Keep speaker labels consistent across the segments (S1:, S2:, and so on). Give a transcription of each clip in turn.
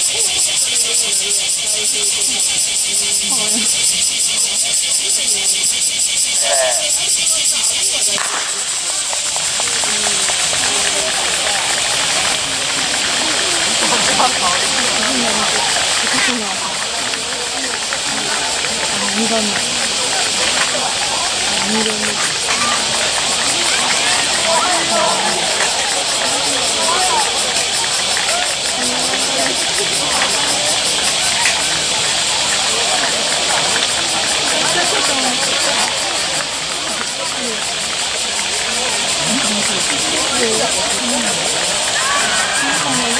S1: 2番目。Thank you.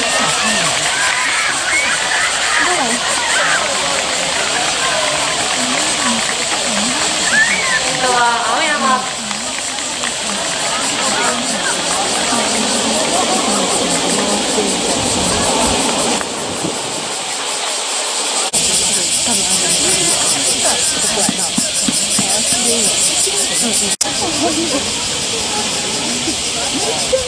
S1: Let's go.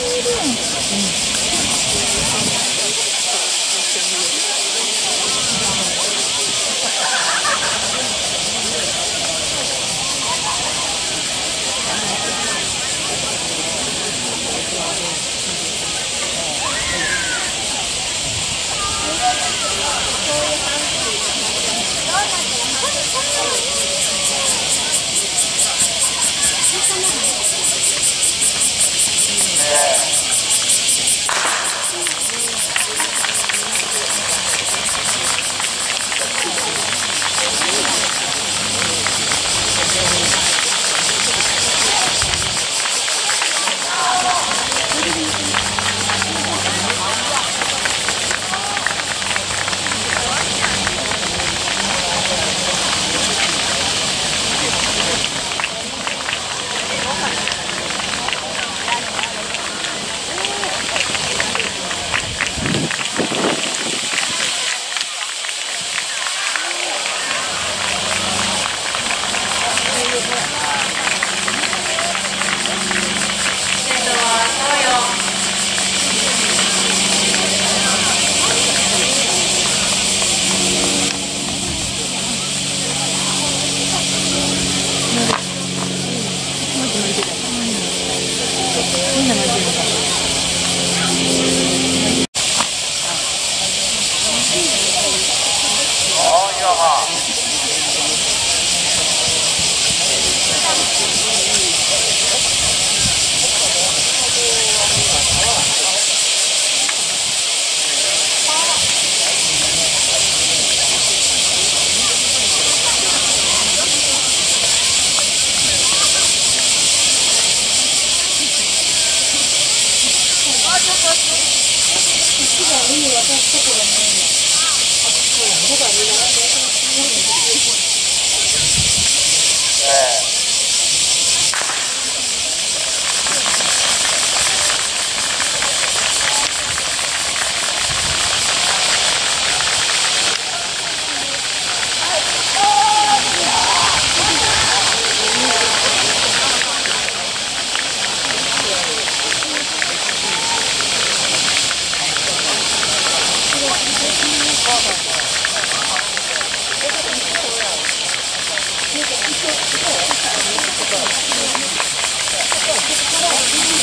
S1: 不管你怎么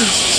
S1: Peace.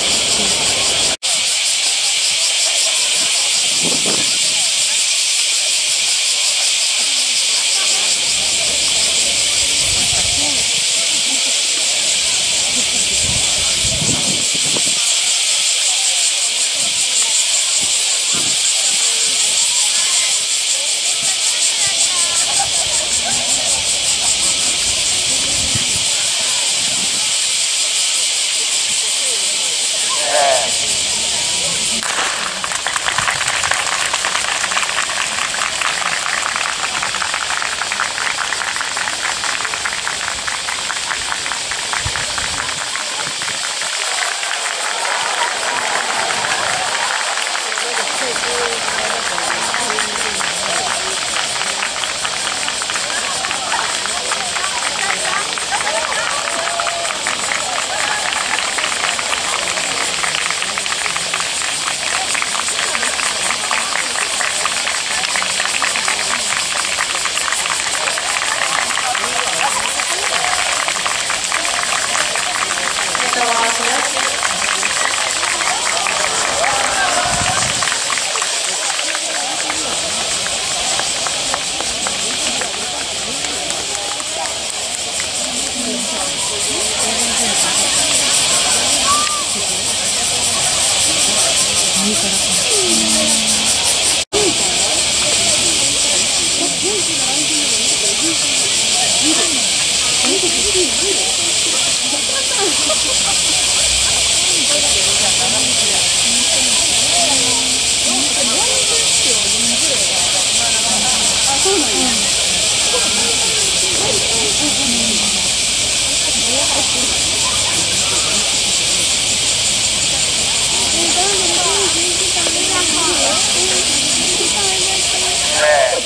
S1: mi corazón.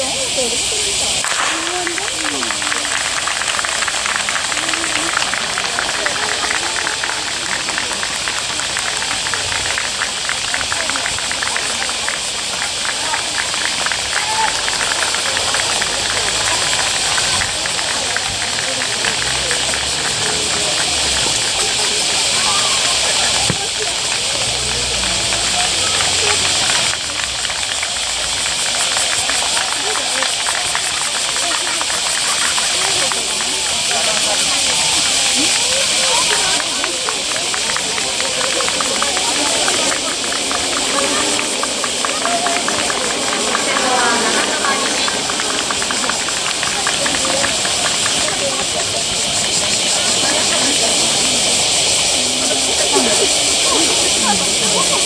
S1: gente.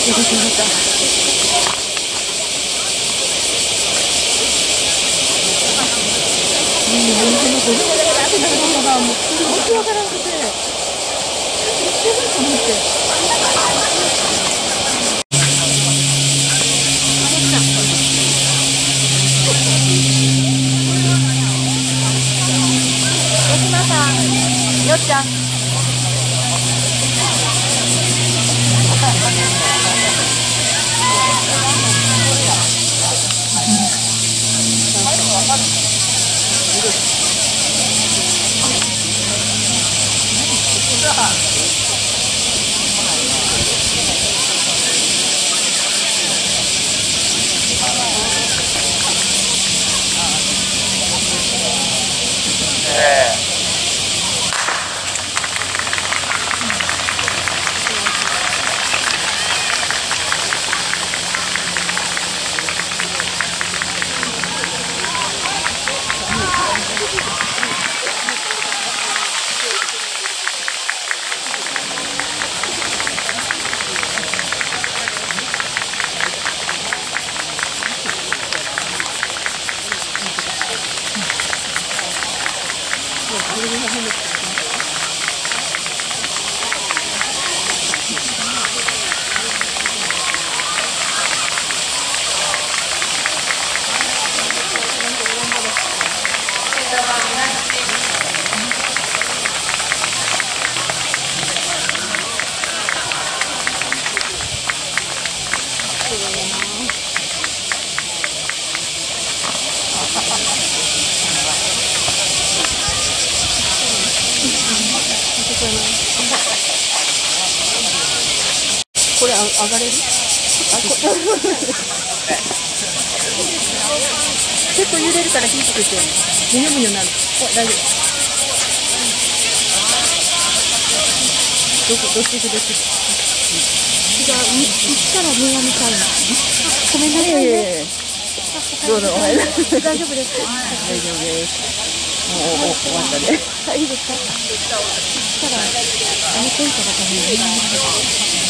S1: よかったよかったうん、うってなるのが、もう、ちらくて、んと思って。よっちゃん上がれる結構揺れるから火つけてむにょむにょなる大丈夫どこどっち行どっち違う行ったらむやみたいなごめんなさいねどうぞは大丈夫です大丈夫ですもう終わったね。いいですか。そしたら、あのテントす。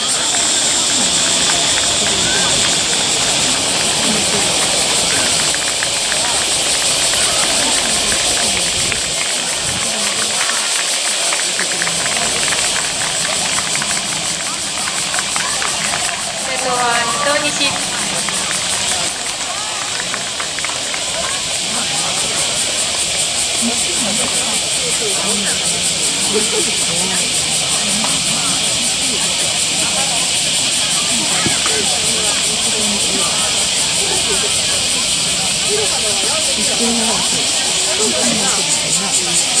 S1: 因为是，都看到是钱了。